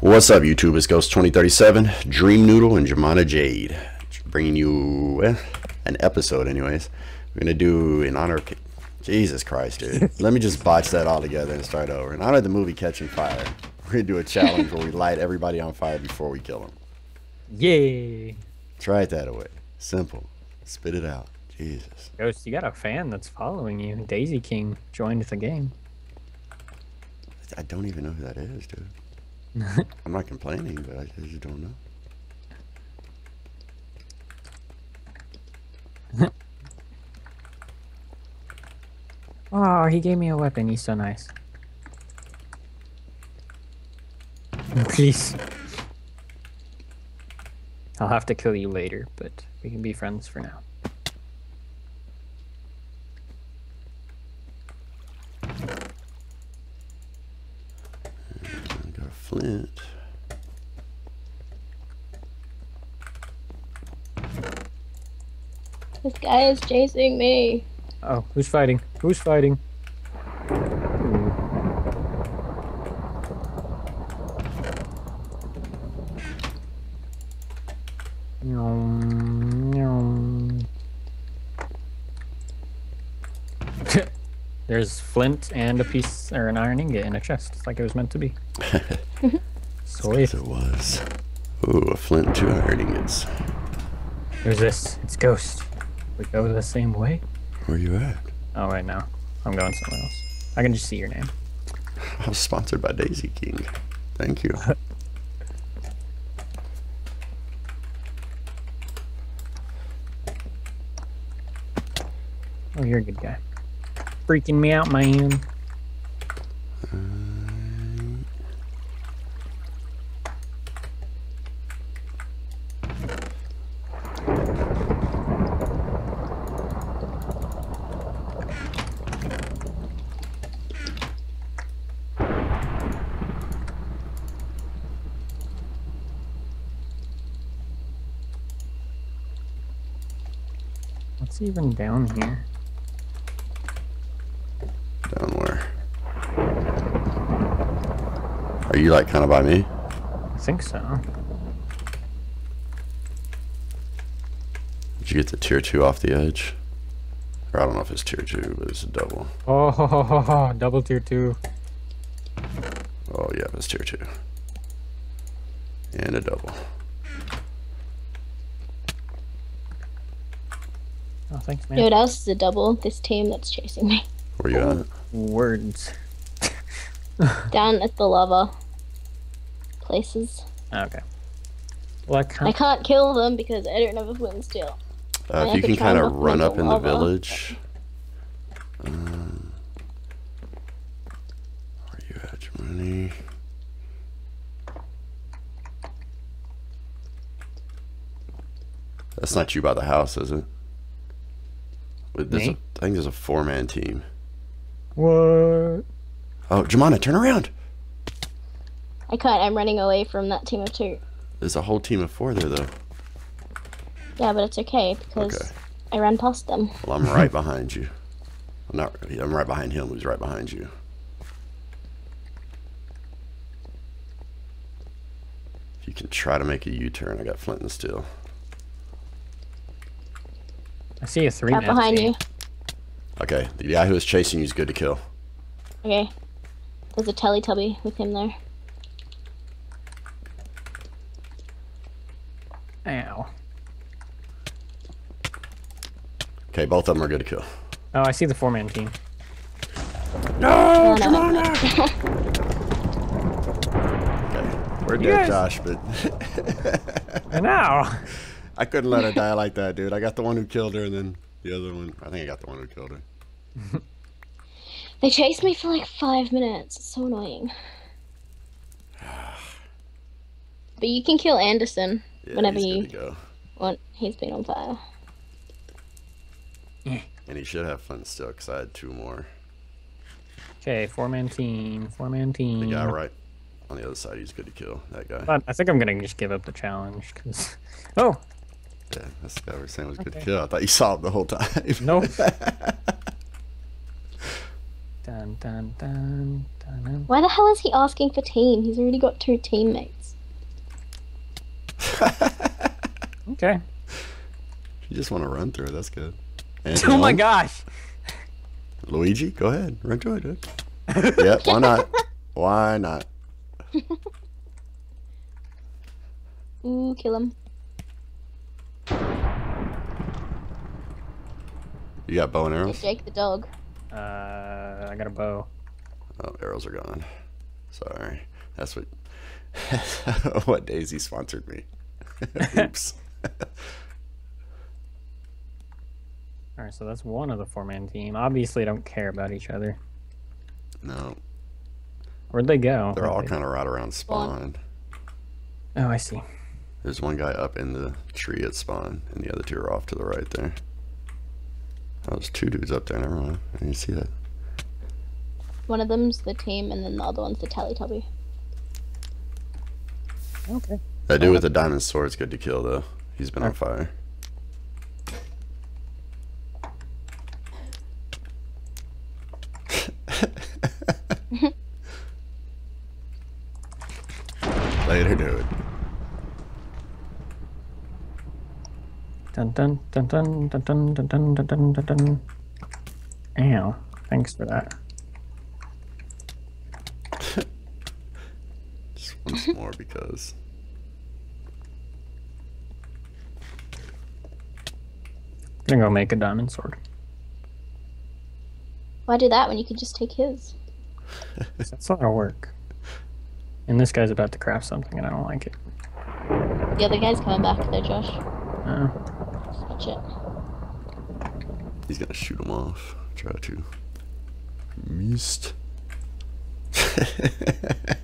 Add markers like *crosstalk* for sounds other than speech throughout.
What's up, YouTube? It's Ghost2037, Dream Noodle, and Jemana Jade. Bringing you eh, an episode, anyways. We're going to do in honor of... Jesus Christ, dude. *laughs* Let me just botch that all together and start over. In honor of the movie Catching Fire, we're going to do a challenge where we light everybody on fire before we kill them. Yay! Try it that way. Simple. Spit it out. Jesus. Ghost, you got a fan that's following you. Daisy King joined the game. I don't even know who that is, dude. *laughs* I'm not complaining, but I just don't know. *laughs* oh, he gave me a weapon. He's so nice. Please. I'll have to kill you later, but we can be friends for now. I got a flint. This guy is chasing me. Oh, who's fighting? Who's fighting? Flint and a piece or an iron ingot in a chest, it's like it was meant to be. *laughs* Sweet. It was. Ooh, a flint two iron ingots. Who's this? It's Ghost. We go the same way? Where you at? Oh, right now. I'm going somewhere else. I can just see your name. *laughs* I was sponsored by Daisy King. Thank you. *laughs* Oh, you're a good guy. Freaking me out, man. What's even down here? Down where? Are you like kind of by me? I think so. Did you get the tier two off the edge? Or I don't know if it's tier two, but it's a double. Oh, ho, ho, ho, ho, double tier two. Oh yeah, it's tier two. And a double. Oh, thanks, man. You know what else is a double? This team that's chasing me. Where you at? Words. Down at the lava places. Okay. Well, I I can't. can't kill them because I don't have a flint steel. Uh, I if you can kind of run up in the lava. village. Um, where you at, Germany? That's not you by the house, is it? Wait, there's Me? a, I think there's a four-man team. What? Oh, Jemana, turn around! I can't. I'm running away from that team of two. There's a whole team of four there, though. Yeah, but it's okay because Okay. I ran past them. Well, I'm right *laughs* behind you. I'm not. I'm right behind him. Who's right behind you? If you can try to make a U-turn, I got flint and steel. I see a three Right man. behind team. you. Okay, the guy who is chasing you is good to kill. Okay. There's a Teletubby with him there. Ow. Okay, both of them are good to kill. Oh, I see the four man team. No, No, no, Jemana! no. *laughs* Okay, we're You dead, guys- Josh, but *laughs* And now. I couldn't let her die like that, dude. I got the one who killed her, and then the other one. I think I got the one who killed her. They chased me for like five minutes. It's so annoying. *sighs* But you can kill Anderson Yeah, whenever he's you good go. want. He's been on fire. And he should have fun still, because I had two more. Okay, four man team. Four man team. The guy right on the other side, he's good to kill. That guy. But I think I'm gonna just give up the challenge because. *laughs* Oh Yeah, that's the guy we we're saying was good to kill. I thought you saw him the whole time. *laughs* Nope. *laughs* Dun dun dun dun. dun. Why the hell is he asking for team? He's already got two teammates. *laughs* Okay. You just want to run through it. That's good. And Oh my gosh. Luigi, go ahead. Run through it, dude. yep, why not? *laughs* Why not? Ooh, kill him. You got bow and arrows? Jake the dog. Uh, I got a bow. Oh, arrows are gone. Sorry. That's what *laughs* what Daisy sponsored me. *laughs* Oops. *laughs* All right, so that's one of the four-man team. Obviously, don't care about each other. No, Where'd they go? they're all Where'd they- kind of right around spawn. Oh, I see. There's one guy up in the tree at spawn, and the other two are off to the right there. Oh, there's two dudes up there. Never mind. I didn't see that. One of them's the team, and then the other one's the Teletubby. Okay. That dude with the diamond sword's good to kill, though. He's been on fire. Later, dude. Dun dun dun dun dun dun dun dun dun dun dun dun. Ow. Thanks for that. Just once more because. Gonna go make a diamond sword. Why do that when you could just take his? *laughs* That's a lot of work. And this guy's about to craft something, and I don't like it. The other guy's coming back there, Josh. Uh, watch it. He's gonna shoot him off. Try to. Missed. *laughs*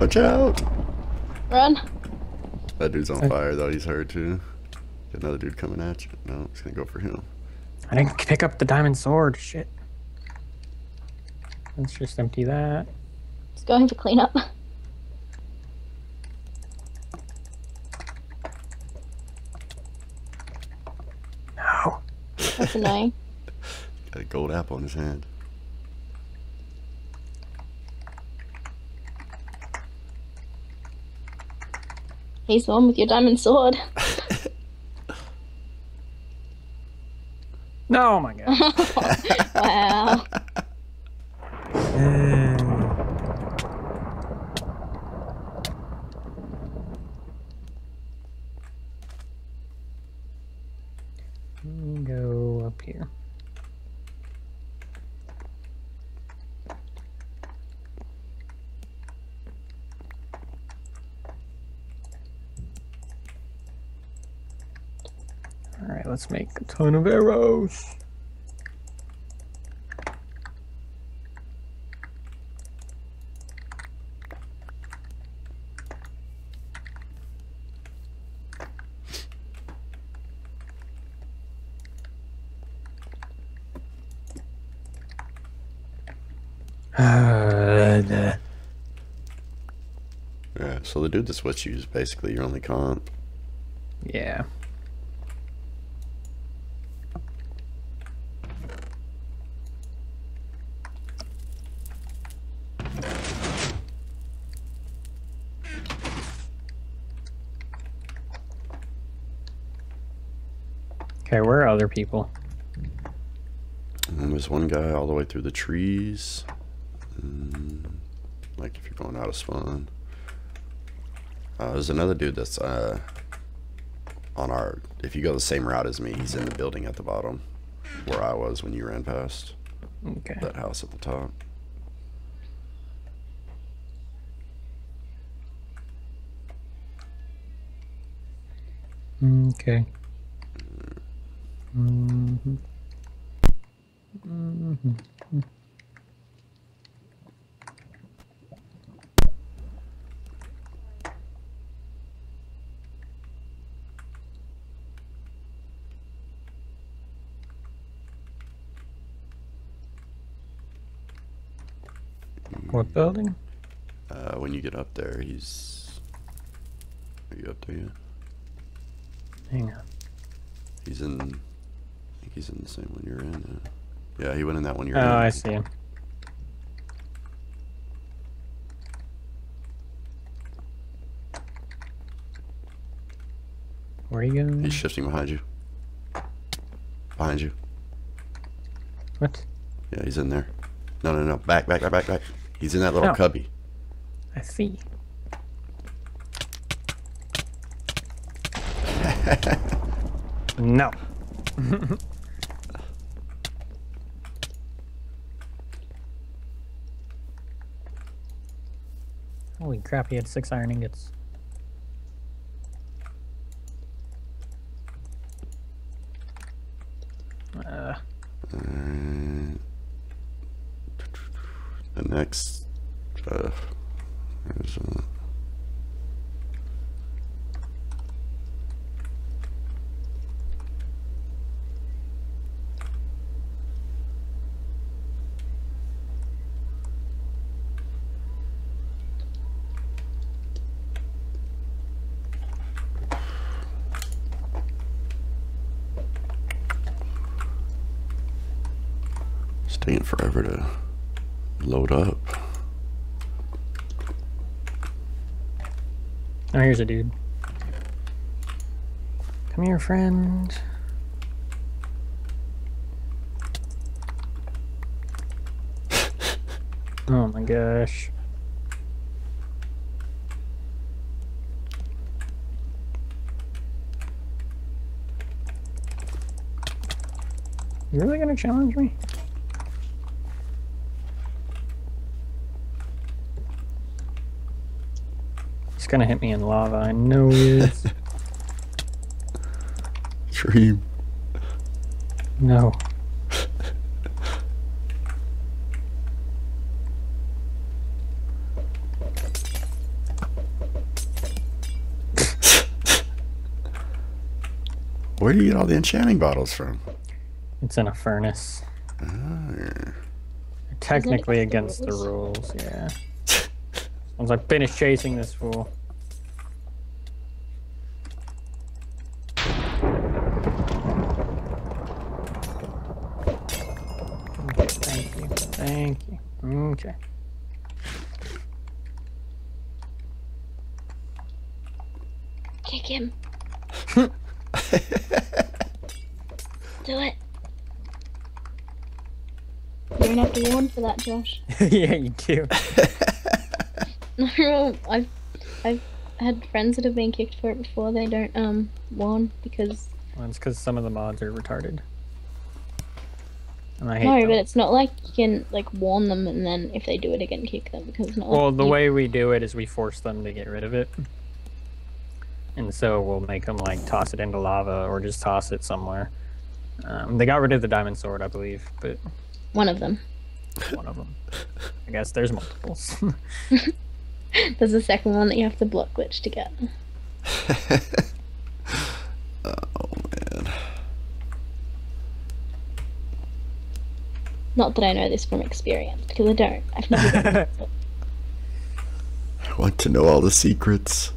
Watch out! Run. That dude's on Okay. fire though. He's hurt too. Got another dude coming at you. No, he's gonna go for him. I didn't pick up the diamond sword. Shit. Let's just empty that. He's going for cleanup. No. That's annoying. *laughs* Got a gold apple in his hand. He's the one with your diamond sword. *laughs* No, oh my god. *laughs* wow. Hmm. go up here. Let's make a ton of arrows. *sighs* Yeah. So the dude that's with you is basically your only comp. yeah. Okay, where are other people? And there's one guy all the way through the trees. Mm, like if you're going out of spawn. Uh, there's another dude that's uh, on our. If you go the same route as me, he's in the building at the bottom, where I was when you ran past Okay. that house at the top. Okay. What building? Uh, when you get up there, he's. Are you up there yet? Hang on. He's in. Think he's in the same one you're in. Uh, yeah, he went in that one you're Oh, in. Oh, I see him. Where are you going? He's shifting behind you. Behind you. What? Yeah, he's in there. No, no, no. Back, back, back, back, back. He's in that little No. cubby. I see. *laughs* no. *laughs* Holy crap, he had six iron ingots. Uh, And the next. Uh, there's, uh, it's taking forever to load up. oh, here's a dude. Come here, friend. *laughs* oh my gosh. You really gonna challenge me? Gonna hit me in lava. I know it. *laughs* Dream. no. Where do you get all the enchanting bottles from? It's in a furnace. Ah, Technically against the rules, yeah. Once *laughs* I finish chasing this fool. Okay, thank you. Thank you. Okay. Kick him. Do it. You're gonna have to warn for that, Josh. *laughs* yeah, you do. *laughs* No, I've I've had friends that have been kicked for it before. They don't um warn because Well, it's because some of the mods are retarded. And I hate no, them. but it's not like you can like warn them and then if they do it again, kick them because it's not. Well, like the you- way we do it is we force them to get rid of it. And so we'll make them like toss it into lava or just toss it somewhere. Um, they got rid of the diamond sword, I believe, but one of them. one of them. I guess there's multiples. *laughs* There's a second one that you have to block glitch to get. *laughs* oh man. Not that I know this from experience because I don't. I've never. done *laughs* it. I want to know all the secrets.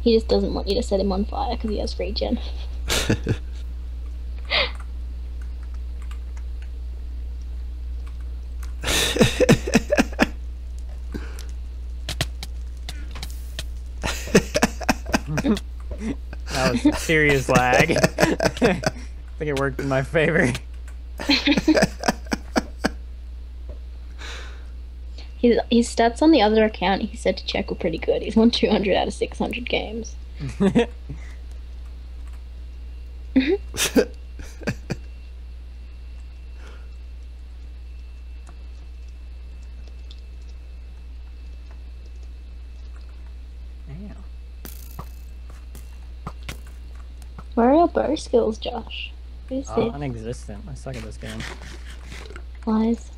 He just doesn't want you to set him on fire because he has regen. *laughs* that was serious lag. *laughs* *laughs* I think it worked in my favor. His his stats on the other account he said to check were pretty good. He's won 200 out of 600 games. *laughs* Where are your bow skills, Josh? Who's Uh, this? non-existent. I suck at this game. Lies.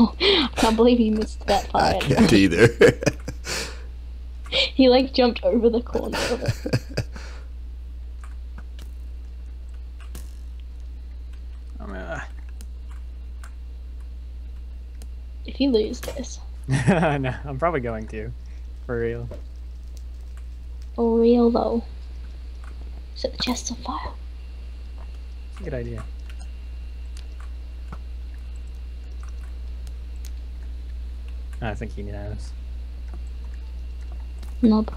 *laughs* I can't believe he missed that I can't either. *laughs* He like jumped over the corner of *laughs* it. I'm uh, If you lose this, no, I'm probably going to, for real. for real though. Set the chests on fire. Good idea. I think he knows. Nub.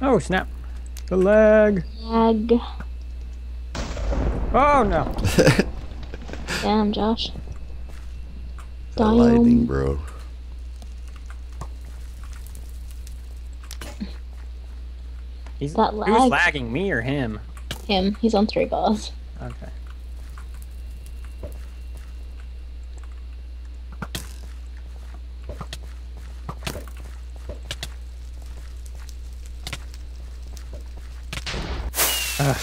Oh snap! The leg. Lag. Oh no! *laughs* Damn, Josh. The lightning, bro. He's That who's lagging me or him? Him. He's on three bars. Okay. *laughs* Uh.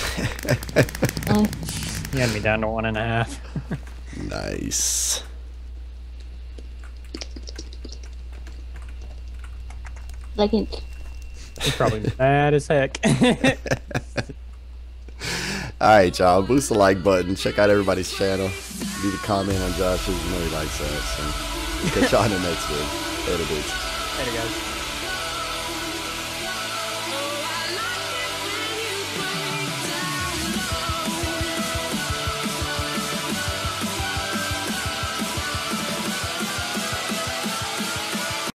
No. You had me down to one and a half. Nice. Second. He's probably mad as heck. *laughs* All right, y'all. Boost the like button. Check out everybody's channel. Leave a comment on Josh's. You know he likes us. And catch y'all in the next one. Later, dudes. Later, guys.